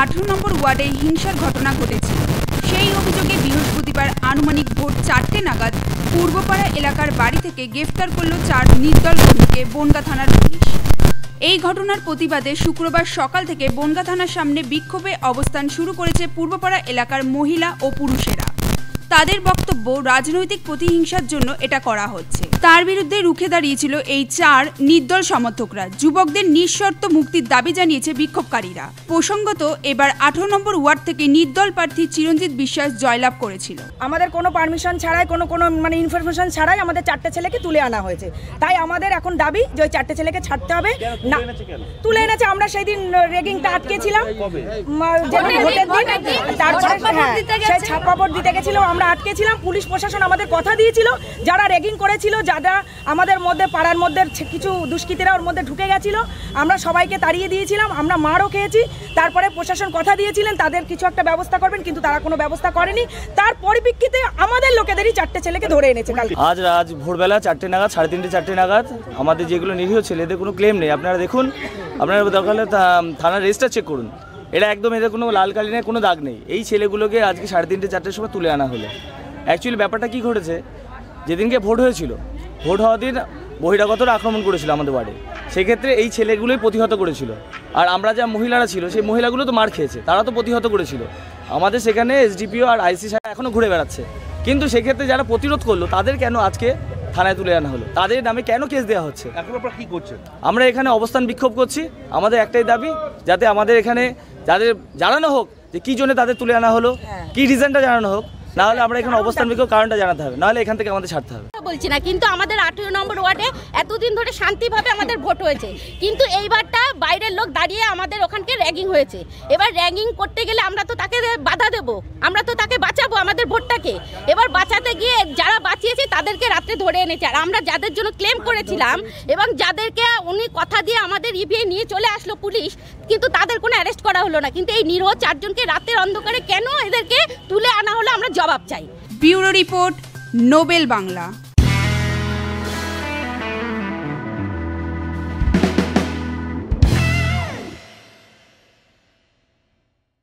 আঠারো নম্বর ওয়ার্ডে হিংসার ঘটনা ঘটেছে। সেই অভিযোগে বৃহস্পতিবার আনুমানিক ভোট চারটে নাগাদ পূর্বপাড়া এলাকার বাড়ি থেকে গ্রেফতার করল চার নির্দল কর্মীকে বনগা থানার পুলিশ। এই ঘটনার প্রতিবাদে শুক্রবার সকাল থেকে বনগা থানার সামনে বিক্ষোভে অবস্থান শুরু করেছে পূর্বপাড়া এলাকার মহিলা ও পুরুষেরা। তাদের বক্তব্য রাজনৈতিক প্রতিহিংসার জন্য এটা করা হচ্ছে। তার বিরুদ্ধে রুখে দাঁড়িয়েছিল এই চার নির্দল সমর্থকরা। যুবকদের নিঃশর্ত মুক্তির দাবি জানিয়েছে বিক্ষোভকারীরা। প্রসঙ্গত এবার আঠারো নম্বর ওয়ার্ড থেকে নির্দল প্রার্থী চিরঞ্জিত বিশ্বাস জয়লাভ করেছিল। আমাদের কোনো পারমিশন ছাড়াই কোনো কোনো মানে ইনফরমেশন ছাড়াই আমাদের চারটে ছেলেকে তুলে আনা হয়েছে। তাই আমাদের এখন দাবি যে ওই চারটে ছেলেকে ছাড়তে হবে। না তুলে এনেছে আমরা সেই দিন রেগিংটা আটকেছিলাম তারপরে সেই ছাপ্পাপড় দিতে গেছিল আমরা আটকেছিলাম পুলিশ প্রশাসন আমাদের কথা দিয়েছিল যারা রেগিং করেছিল যারা আমাদের মধ্যে পাড়ার মধ্যে কিছু দুষ্কৃতীরা ওর মধ্যে ঢুকে গেছিল আমরা সবাইকে তাড়িয়ে দিয়েছিলাম আমরা মারও খেয়েছি তারপরে প্রশাসন কথা দিয়েছিলেন তাদের কিছু একটা ব্যবস্থা করবেন কিন্তু তারা কোনো ব্যবস্থা করেনি। তার পরিপ্রেক্ষিতে আমাদের লোকেদেরই চারটে ছেলেকে ধরে এনেছে কালকে। আজ আজ ভোরবেলা চারটে নাগাদ সাড়ে তিনটে চারটে নাগাদ আমাদের যেগুলো নিরীহ ছেলেদের কোনো ক্লেম নেই। আপনারা দেখুন আপনারা দরকার হলে থা- থানার রেজিস্টার চেক করুন। এটা একদম এদের কোনো লাল কালি নেই কোনো দাগ নেই। এই ছেলেগুলোকে আজকে সাড়ে তিনটে চারটের সময় তুলে আনা হলো। অ্যাকচুয়ালি ব্যাপারটা কী ঘটেছে? যেদিনকে ভোট হয়েছিল ভোট হওয়ার দিন বহিরাগতরা আক্রমণ করেছিল আমাদের ওয়ার্ডে। সেক্ষেত্রে এই ছেলেগুলোই প্রতিহত করেছিল। আর আমরা যা মহিলারা ছিল সেই মহিলাগুলো তো মার খেয়েছে তারা তো প্রতিহত করেছিল। আমাদের সেখানে এসডিপিও আর আইসি সাহেব এখনও ঘুরে বেড়াচ্ছে। কিন্তু সেক্ষেত্রে যারা প্রতিরোধ করল তাদের কেন আজকে থানায় তুলে আনা হলো? তাদের নামে কেন কেস দেওয়া হচ্ছে? এখন আপনারা কী করছেন? আমরা এখানে অবস্থান বিক্ষোভ করছি। আমাদের একটাই দাবি যাতে আমাদের এখানে যাদের জানানো হোক যে কী জন্য তাদের তুলে আনা হলো কী রিজনটা জানানো হোক না হলে আমরা এখানে অবস্থান বিক্ষোভ কারণটা জানাতে হবে নাহলে এখান থেকে আমাদের ছাড়তে হবে। বলছি না, কিন্তু আমাদের আঠেরো নম্বর ওয়ার্ডে এতদিন ধরে শান্তিভাবে আমাদের ভোট হয়েছে। কিন্তু এইবারটা বাইরের লোক দাঁড়িয়ে আমাদের ওখানকে র্যাগিং হয়েছে। এবার র্যাগিং করতে গেলে আমরা তো তাকে বাধা দেব, আমরা তো তাকে বাঁচাবো আমাদের ভোটটাকে। এবার বাঁচাতে গিয়ে যারা বাঁচিয়েছে তাদেরকে রাত্রে ধরে এনেছে। আর আমরা যাদের জন্য ক্লেম করেছিলাম এবং যাদেরকে উনি কথা দিয়ে আমাদের ইভিএ নিয়ে চলে আসলো পুলিশ, কিন্তু তাদের কোনো অ্যারেস্ট করা হলো না। কিন্তু এই নিরহ চারজনকে রাতের অন্ধকারে কেন এদেরকে তুলে আনা হলো আমরা জবাব চাই। Bureau report, Nobel Bangla.